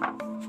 Bye.